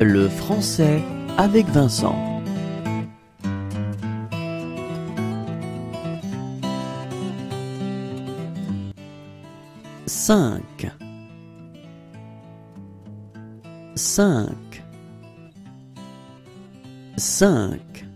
Le français avec Vincent. Cinq. Cinq. Cinq.